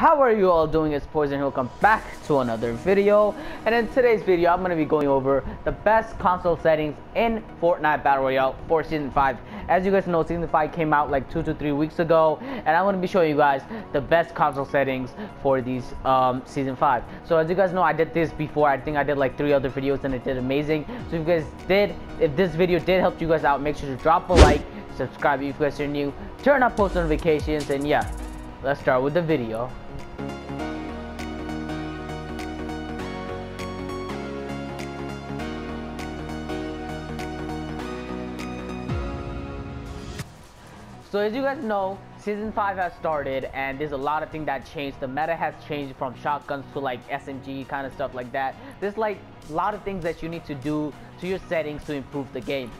How are you all doing? It's Poison. Welcome back to another video. And in today's video, I'm going to be going over the best console settings in Fortnite Battle Royale for Season 5. As you guys know, Season 5 came out like two to three weeks ago, and I'm going to be showing you guys the best console settings for these um, Season 5. So as you guys know, I did this before. I think I did like three other videos, and it did amazing. So if you guys did, if this video did help you guys out, make sure to drop a like, subscribe if you guys are new, turn on post notifications, and yeah, let's start with the video. So as you guys know, season 5 has started and there's a lot of things that changed. The meta has changed from shotguns to like SMG kind of stuff like that. There's like a lot of things that you need to do to your settings to improve the game.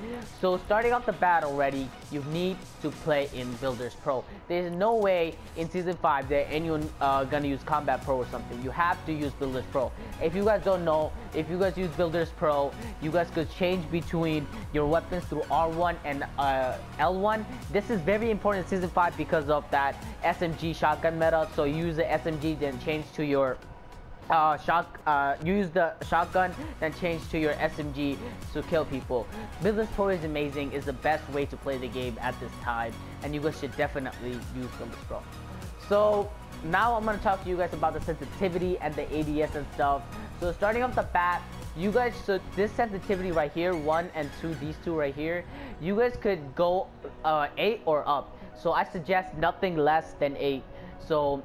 So starting off the bat already, you need to play in Builders Pro. There's no way in Season 5 that anyone uh, gonna use Combat Pro or something. You have to use Builders Pro. If you guys don't know, if you guys use Builders Pro, you guys could change between your weapons through R1 and uh, L1. This is very important in Season 5 because of that SMG shotgun meta. So use the SMG then change to your uh, shot, uh, use the shotgun, then change to your SMG to kill people. Builders Pro is amazing, is the best way to play the game at this time, and you guys should definitely use Builders Pro. So now I'm gonna talk to you guys about the sensitivity and the ADS and stuff. So starting off the bat, you guys should this sensitivity right here, one and two, these two right here, you guys could go uh, eight or up. So I suggest nothing less than eight. So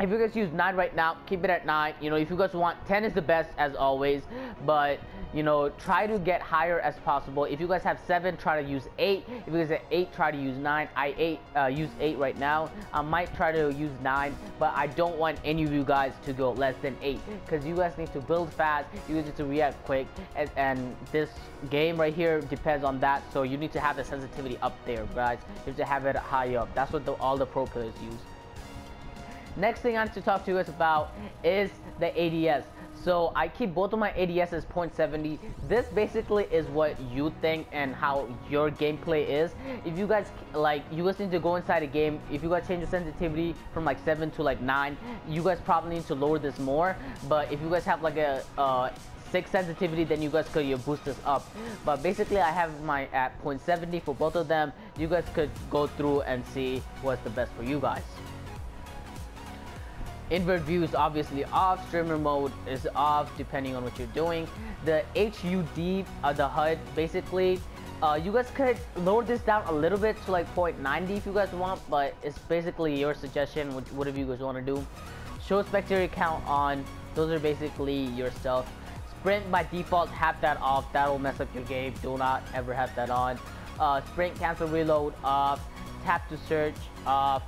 if you guys use 9 right now keep it at 9 you know if you guys want 10 is the best as always. But you know try to get higher as possible. If you guys have 7 try to use 8 if you guys have 8 try to use 9 I 8 uh, use 8 right now. I might try to use 9 but I don't want any of you guys to go less than 8 because you guys need to build fast. You guys need to react quick. And, and this game right here depends on that. So you need to have the sensitivity up there guys. You have to have it high up. That's what the, all the pro players use Next thing I want to talk to you guys about is the ADS. So I keep both of my ADS as 0.70. This basically is what you think and how your gameplay is. If you guys like, you guys need to go inside a game. If you guys change the sensitivity from like 7 to like 9, you guys probably need to lower this more. But if you guys have like a uh, 6 sensitivity, then you guys could you boost this up. But basically I have my at 0.70 for both of them. You guys could go through and see what's the best for you guys. Invert view is obviously off. Streamer mode is off depending on what you're doing. The HUD, uh, the HUD, basically, uh, you guys could lower this down a little bit to like 0.90 if you guys want, but it's basically your suggestion, whatever you guys want to do. Show spectator count on. Those are basically your stuff. Sprint by default, have that off. That will mess up your game. Do not ever have that on. Uh, sprint cancel reload off. Tap to search off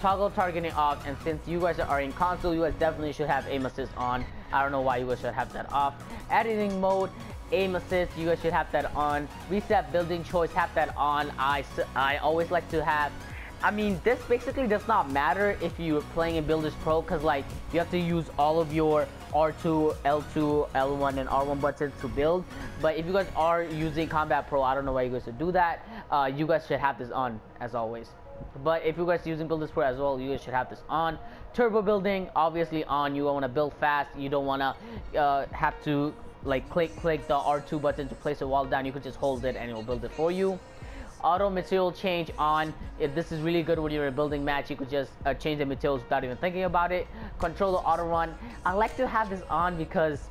toggle targeting off and since you guys are in console you guys definitely should have aim assist on. I don't know why you guys should have that off. Editing mode aim assist you guys should have that on. Reset building choice have that on. I, I always like to have I mean this basically does not matter if you're playing in Builders Pro because like you have to use all of your R2, L2, L1 and R1 buttons to build. But if you guys are using Combat Pro I don't know why you guys should do that. Uh, you guys should have this on as always but if you guys using builders pro as well you guys should have this on. Turbo building obviously on. You want to build fast. You don't want to uh, have to like click click the r2 button to place a wall down. You could just hold it and it will build it for you. Auto material change on. If this is really good when you're a building match you could just uh, change the materials without even thinking about it. Controller auto run. I like to have this on because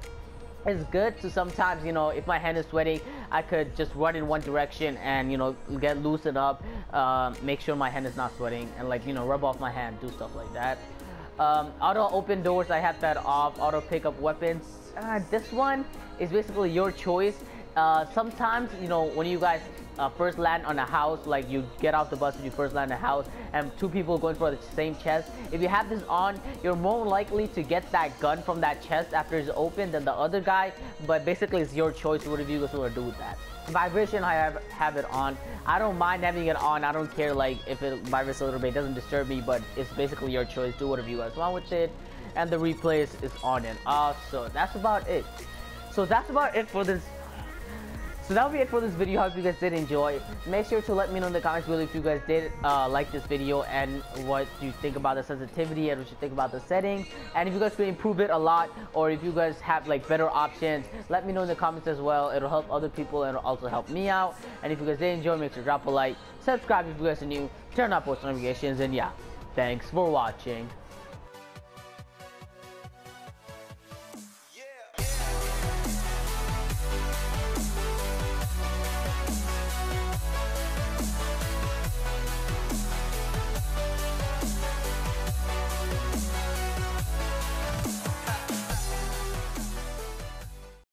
it's good to sometimes you know if my hand is sweating I could just run in one direction and you know get loosened up uh, make sure my hand is not sweating and like you know rub off my hand do stuff like that. Um, auto open doors I have that off auto pick up weapons. Uh, this one is basically your choice uh, sometimes you know when you guys uh, first land on a house, like you get off the bus and you first land a house, and two people going for the same chest. If you have this on, you're more likely to get that gun from that chest after it's open than the other guy. But basically, it's your choice. What you guys want to do with that? Vibration, I have have it on. I don't mind having it on. I don't care like if it vibrates a little bit. It doesn't disturb me, but it's basically your choice. Do whatever you guys want with it. And the replay is, is on and off. So that's about it. So that's about it for this so that'll be it for this video. I Hope you guys did enjoy. Make sure to let me know in the comments below if you guys did uh, like this video and what you think about the sensitivity and what you think about the settings. And if you guys could improve it a lot or if you guys have like better options, let me know in the comments as well. It'll help other people and it'll also help me out. And if you guys did enjoy, make sure to drop a like, subscribe if you guys are new, turn on post notifications, and yeah, thanks for watching.